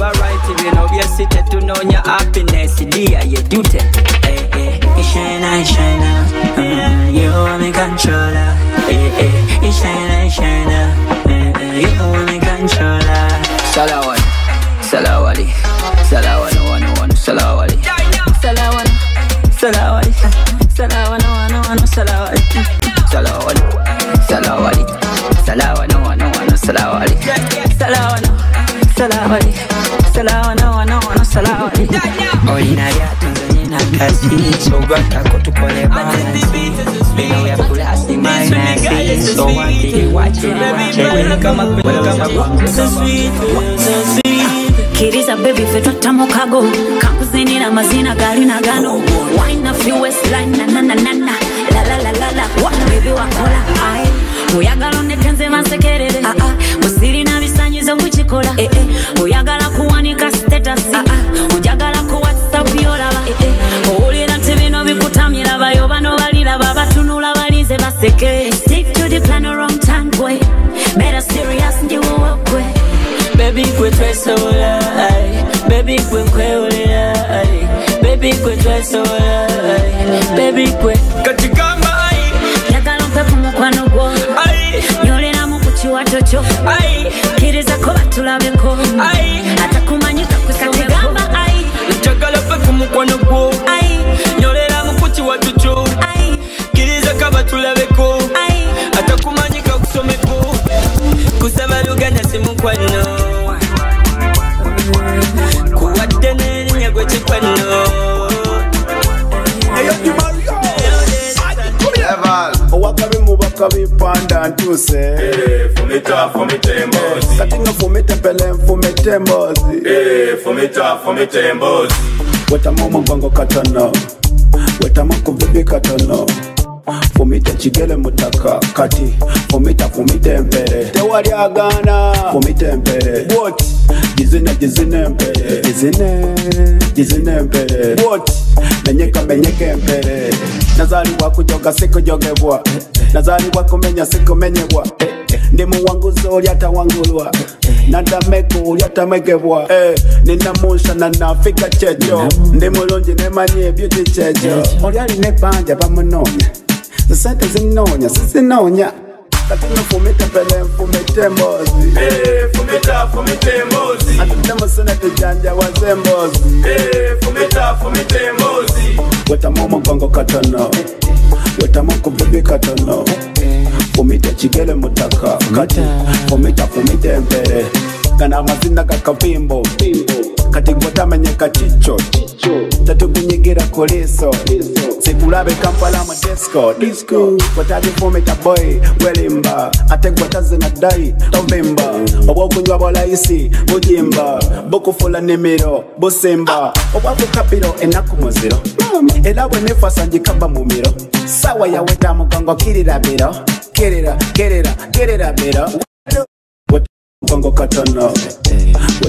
baba right bino byesi tetunoonya happiness. Dia ye dute Eh, eh, ishina ishina Mm, you want me controller. Eh, eh, ishina ishina Eh, eh, you want me controller. Salawali salawali salawali wano wano salawali salawali salawali salawali wano wano salawali nina kasi sogwatako tukole balance bino bya kulasi minus so wantiri wachiri kama kiriza bebi fetwata mukago kankuzinira amazina gali na gano. Wine few westline na na na na na. La la la la la. Wa bebi wakola ai oyagala onekenze bansekerere ah ah musirina Baby kwe kweolera ay Baby kwe twesola ay Baby kwe. Katigamba ay yagala ompe ku mukwano gwo ay nyoleramu ku kiwato kyo ay kirizako batulabeko atakumanyika kusatigamba ai. Njagala pe ku mukwano gwo owakabi mubakabi panda ntuse Fumita, fumita kati nga fumite pele nfumite mbozi. Eh, fumita, fumita embozi. wetamu omugongo katono wetamu kubibi katono fumita kigele mutaka kati. Fumita fumita empere tewali agaana fumita empere bwoti jizine jizine mbele jizine jizine mbele what menyeka menyeke mbele nazali wakujoga sikujogebwa. Nazali wakumenya sikumenyebwa ndi muwanguzi olyatawangulwa eh, nina olyatamekebwa na nafika kyejo ndi mulungi nemanya ebyuti kyejo olyali nepanja bamunoonya sente zinoonya sizinonya Katuna fumita pele mfumite mbozi. Eh, fumita fumite mbozi. Atuna musuna tijanja waze mbozi. Eh, fumita fumite mbozi. Weta mama mpango katano Weta mako bibi chigele mutaka kati. Fumita. Fumite mpere. Kana mazina kakapimbo Pimbo kati gwetamenyeka kuliso tetukunyigira ku liiso sigulabe kampala mu disco disco. Gwetagifumita boy welimba. Ate gwetazina dai tovimba obwokunywa bwalayisi bujimba. Bukufula nimiro busimba. Obwakukapiro enaku muziro. Era bwenefasa njikaba mu miro. Sawa yaweta mugongo kirirabiro kirira kirira kirirabiro mugongo katono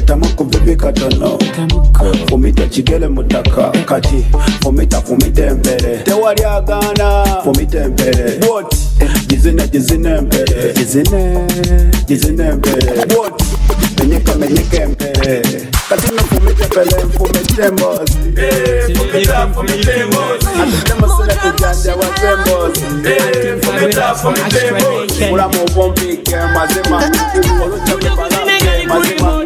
wetamu kubibi katono fumita kigele mutaka. Kati. Fumita fumita empere tewali agaana fumita empere bwoti gizine gizine empere gizine gizine empere bwoti menyeka menyeka empere kati nfumite pele nfumite embozi Eh, fumita, fumita embozi. atute kujanja waze embozi Eh, fumita, fumita embozi. mulamu obwompike mazima. Oluca mazima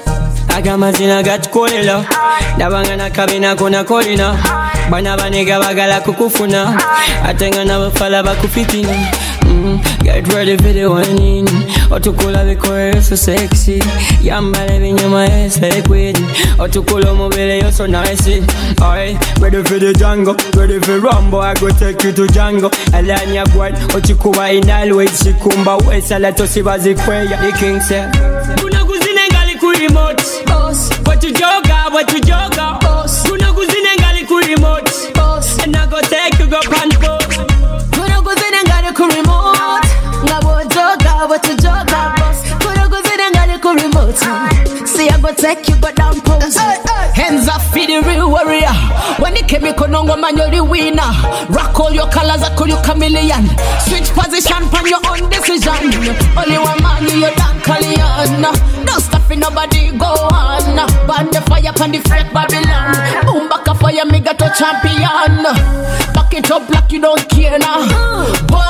agamazina gatukolera ndabanga nakabina konakolina bana banega bagala kukufuna. Ate nga nabafala bakufitina. Get ready for the one otukula bikolero so sexy. Yambala ebinyuma esekwiri otukula omubiri yo so nice. Aye, ready for the jungle. Ready for rumble I go take you to jungle. Alanya gwad okikuba in always sikumba wesala tosiba zikweya the king said boss bwetujoga bwetujoga boss. Kuno kuzine ngali ku remote boss. And I go take you go pan See, I go take you, go down pose. Hands up for the real warrior. When the chemical no go man, you're the winner. Rock all your colors, I call you chameleon. Switch position, pan your own decision. Only one man, you your Dan Callion. Don't stop in nobody, go on. Ban the fire, pan the fake Babylon. Boom, back a fire, me got a champion. Back it up like you don't care now. Mm. Boom,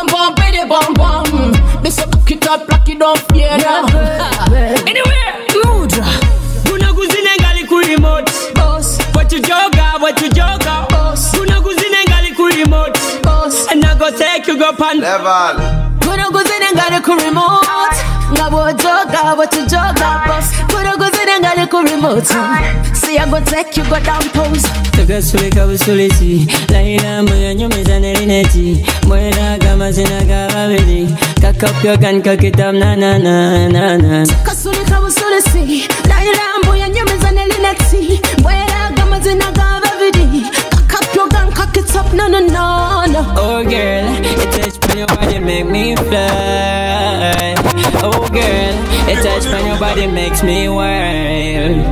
go take you go pan. Level. Kuno kuzine ngali ku remote. Ngabo joga, what you joga, boss. Kuno kuzine ngali ku remote. See I go take you, go down pose Tugasulika busulisi Laila mbuya nyumiza nelineti Mwera gamazina ga babiri Kakapyo gan kakitam na na na na na. Kasulika busulisi Laila mbuya nyumiza nelineti Bwera gamazina ga babiri Kakapyo gan kakitop, no no no no Oh girl, it touch on your body make me fly. Oh girl, it touch on your body makes me wild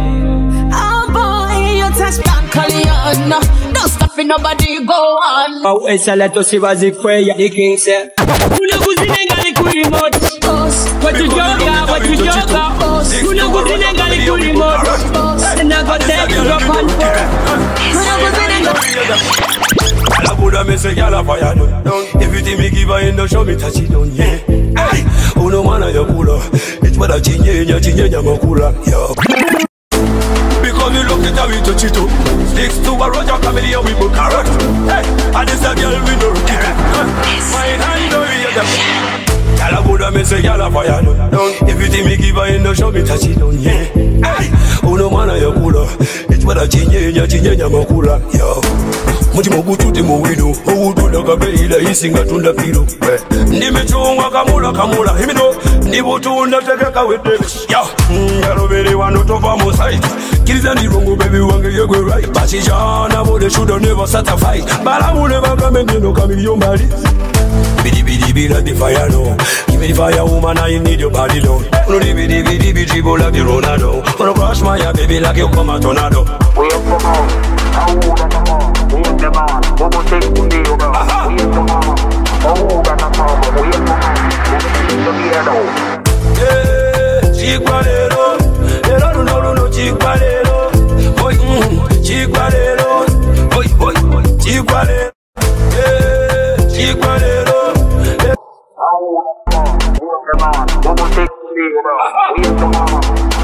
Oh boy, you touch Bank Leon Don't stop in nobody, go on. Oh, Au esalato sibazi kweya the king say Kuna kuzine ngali ku remote Boss, What you joga, what you joga Kuna kuzine ngali ku remote boss. And I go take you go. Pan Kuno kuzine ngali A message, y'all a fire down. Everything me give her in the show me touch it down, yeah. Hey, oh, uno mana ya kula. It's what I chinye nya chinye nya makula, yo. Because we look at how we touch it up. Sticks to a Roger Camellia we book carrot. Hey, and this a girl we know. Mine hand no we the. Y'all a put a message, y'all a fire down. Everything me give her in the show me touch it down, yeah. Uno mana ya kula. It's what I chinye nya chinye nya makula, yo. mutima ogututte mu wino owudula kabeera isinga tunda piro ndimicungwa kamula kamula. Emino ndibutunda tekekawedde yalobere wano tova mu site kiriza ndirungu bebi wange yegwe right bakijana bole shuda never satisfied balamule bagambe ngendo kamiliyo mbali. Bidi bidi bidi the fire no Give me the fire woman I need your body low No di bidi bidi bidi dribble like the Ronaldo Wanna crush my yeah, baby like you come a tornado Eh, chikwa lero lero luno luno chikwa lero Oi, mm, chikwa lero Oi, oi, chikwa lero Eh, chikwa lero lero Yeah,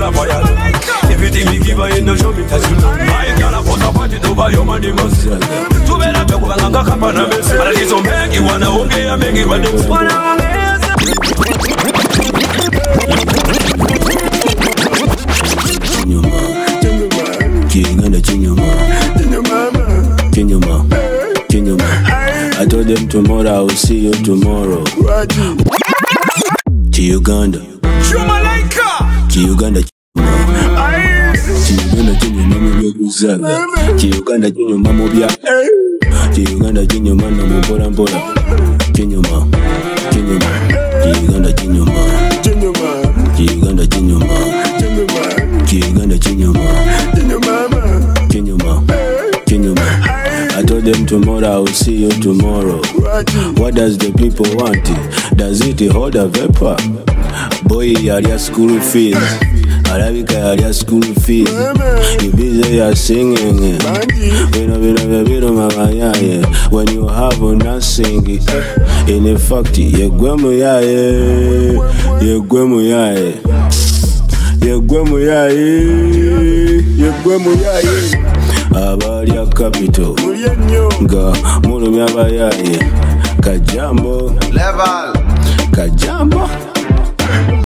girl a fire Everything me give her in the show me touch it up My girl a put a party to buy your money must Tu bela pe kubanga kapa na mesi Mara tizo mengi wanaongea mengi wade Wanaongea Kiingana chinyuma Chinyuma Chinyuma I told them tomorrow I will see you tomorrow. To Uganda To Uganda Kiuganda kinyuma mu byokuzaga Kiuganda kinyuma mu bya Kiuganda kinyuma no mu mpola mpola Kinyuma. Kinyuma. Kiuganda kinyuma. Kiuganda kinyuma. Kiuganda kinyuma. Kinyuma. Kinyuma. I told them tomorrow I will see you tomorrow. What does the people want? Does it hold a vapor? Boy yalya school fees. Alabika yalya school fees. Ibize ya singing. Bino bino bye biruma banyaye when you have nothing in fact yegwe muyaye yegwe muyaye yegwe muyaye yegwe muyaye abalya capital nga mulumya abayaye kajambo. Level. kajambo